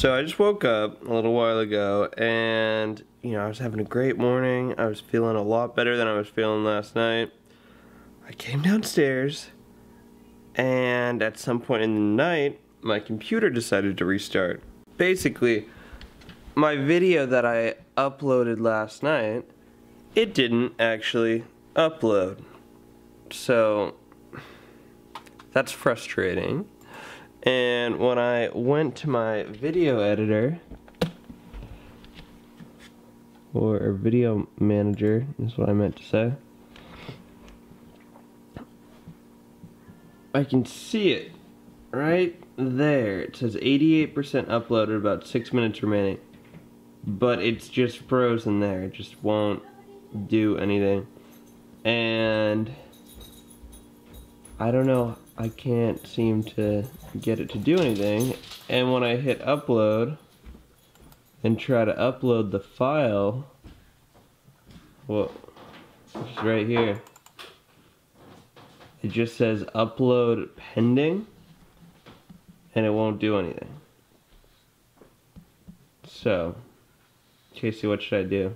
So I just woke up a little while ago and, you know, I was having a great morning. I was feeling a lot better than I was feeling last night. I came downstairs and at some point in the night, my computer decided to restart. Basically, my video that I uploaded last night, it didn't actually upload. So, that's frustrating. And when I went to my video editor, or video manager is what I meant to say, I can see it right there. It says 88% uploaded, about six minutes remaining. But it's just frozen there. It just won't do anything. And I don't know, I can't seem to get it to do anything. And when I hit upload and try to upload the file, well, it's right here. It just says upload pending and it won't do anything. So, Casey, what should I do?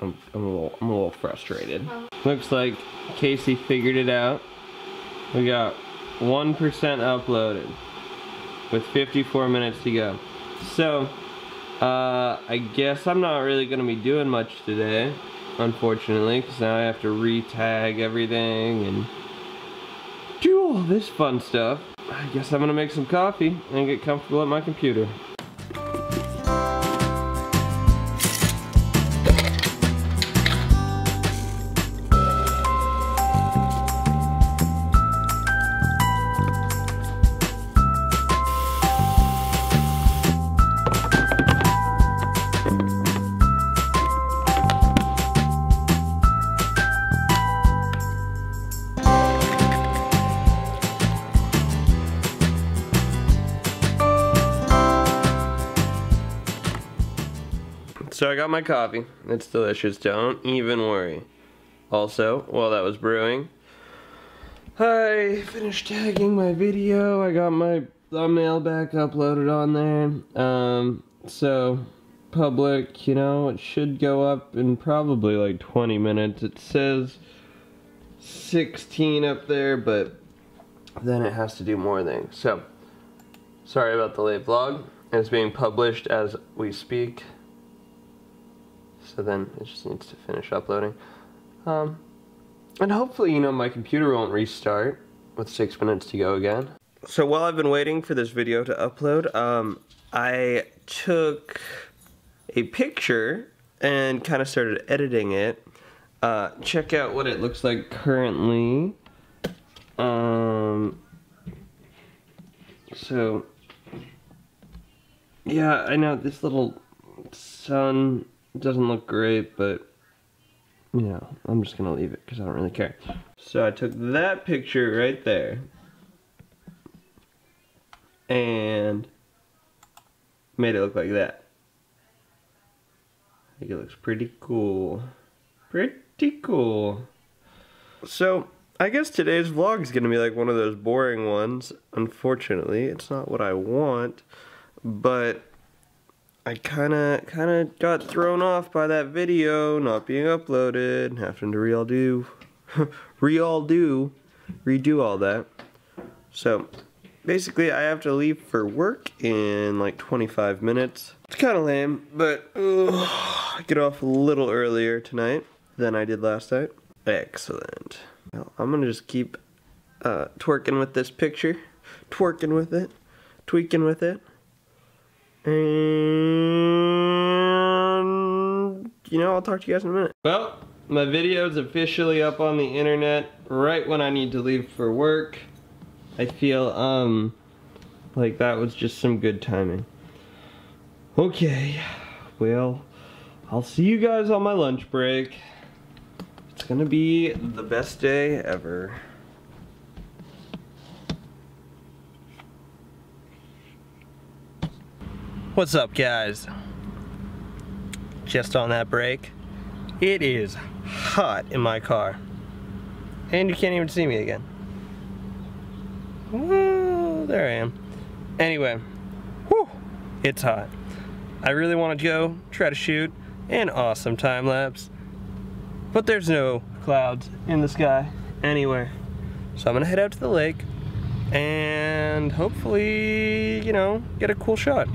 I'm, I'm, a, little, I'm a little frustrated. Um, Looks like Casey figured it out. We got 1% uploaded with 54 minutes to go. So, uh, I guess I'm not really going to be doing much today, unfortunately, because now I have to re-tag everything and do all this fun stuff. I guess I'm going to make some coffee and get comfortable at my computer. So I got my coffee. It's delicious. Don't even worry. Also, while that was brewing, I finished tagging my video. I got my thumbnail back uploaded on there. Um, so, public, you know, it should go up in probably like 20 minutes. It says 16 up there, but then it has to do more things. So, sorry about the late vlog. It's being published as we speak so then it just needs to finish uploading. Um, and hopefully, you know, my computer won't restart with six minutes to go again. So while I've been waiting for this video to upload, um, I took a picture and kind of started editing it. Uh, check out what it looks like currently. Um, so, yeah, I know this little sun it doesn't look great, but you know, I'm just gonna leave it because I don't really care. So I took that picture right there and made it look like that. I think it looks pretty cool. Pretty cool. So, I guess today's vlog is gonna be like one of those boring ones. Unfortunately, it's not what I want, but I kinda kinda got thrown off by that video not being uploaded, having to re-all do re-all do redo all that. So basically I have to leave for work in like 25 minutes. It's kinda lame, but uh, I get off a little earlier tonight than I did last night. Excellent. Well, I'm gonna just keep uh, twerking with this picture, twerking with it, tweaking with it. And, you know, I'll talk to you guys in a minute. Well, my video is officially up on the internet right when I need to leave for work. I feel, um, like that was just some good timing. Okay, well, I'll see you guys on my lunch break. It's gonna be the best day ever. What's up guys? Just on that break. It is hot in my car. And you can't even see me again. Oh, there I am. Anyway, whew, it's hot. I really want to go try to shoot an awesome time lapse, but there's no clouds in the sky anywhere. So I'm gonna head out to the lake and hopefully, you know, get a cool shot.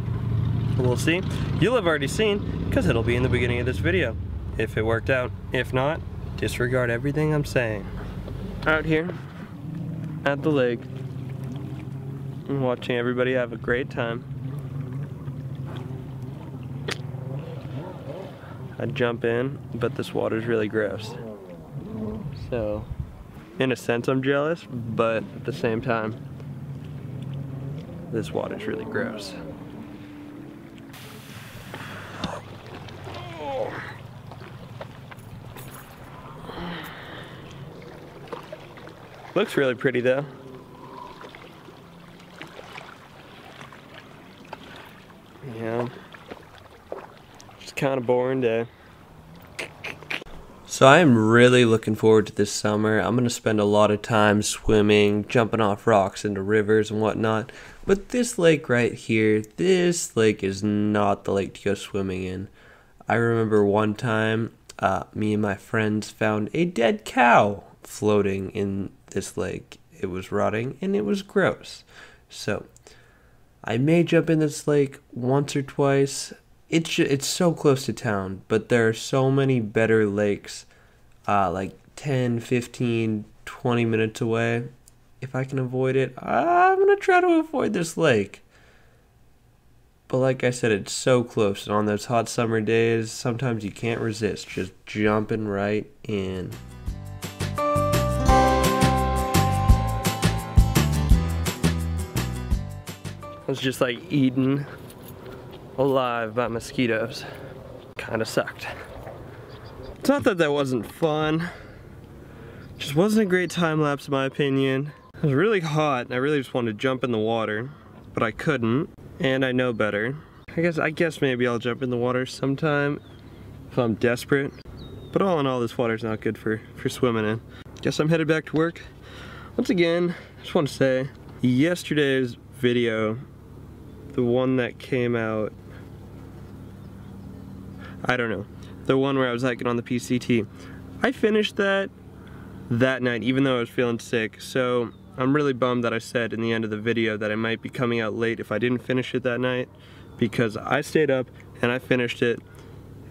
We'll see. You'll have already seen because it'll be in the beginning of this video if it worked out. If not, disregard everything I'm saying. Out here at the lake, I'm watching everybody have a great time. I jump in, but this water's really gross. So, in a sense I'm jealous, but at the same time, this water's really gross. Looks really pretty though. Yeah. Just kind of boring day. So I am really looking forward to this summer. I'm going to spend a lot of time swimming, jumping off rocks into rivers and whatnot. But this lake right here, this lake is not the lake to go swimming in. I remember one time, uh, me and my friends found a dead cow floating in this lake. It was rotting and it was gross. So I may jump in this lake once or twice. It's it's so close to town, but there are so many better lakes, uh, like 10, 15, 20 minutes away. If I can avoid it, I'm gonna try to avoid this lake. But like I said, it's so close, and on those hot summer days, sometimes you can't resist just jumping right in. Was just like eaten alive by mosquitoes. Kind of sucked. It's not that that wasn't fun. Just wasn't a great time lapse in my opinion. It was really hot and I really just wanted to jump in the water, but I couldn't, and I know better. I guess I guess maybe I'll jump in the water sometime if I'm desperate. But all in all, this water's not good for, for swimming in. Guess I'm headed back to work. Once again, just want to say, yesterday's video the one that came out, I don't know, the one where I was hiking on the PCT. I finished that that night, even though I was feeling sick, so I'm really bummed that I said in the end of the video that I might be coming out late if I didn't finish it that night, because I stayed up and I finished it,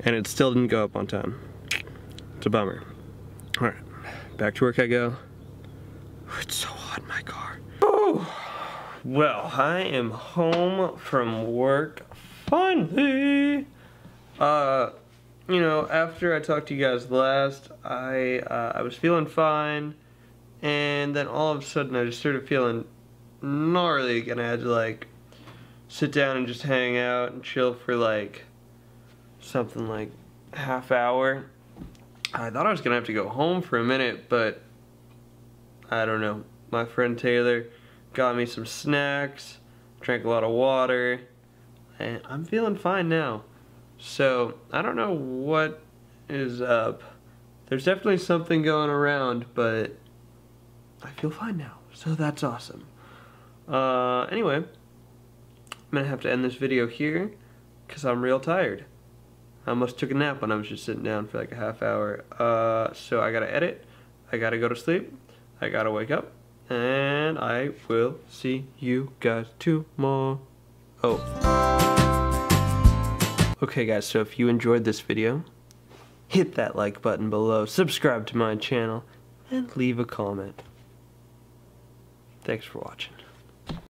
and it still didn't go up on time. It's a bummer. Alright, back to work I go. It's so hot in my car. Oh. Well, I am home from work finally. Uh, you know, after I talked to you guys last, I uh, I was feeling fine, and then all of a sudden I just started feeling gnarly, and I had to like sit down and just hang out and chill for like something like half hour. I thought I was gonna have to go home for a minute, but I don't know. My friend Taylor got me some snacks, drank a lot of water, and I'm feeling fine now. So, I don't know what is up. There's definitely something going around, but I feel fine now. So that's awesome. Uh, anyway, I'm gonna have to end this video here because I'm real tired. I almost took a nap when I was just sitting down for like a half hour. Uh, so I gotta edit, I gotta go to sleep, I gotta wake up, and I will see you guys tomorrow. Oh. Okay guys, so if you enjoyed this video, hit that like button below, subscribe to my channel, and leave a comment. Thanks for watching.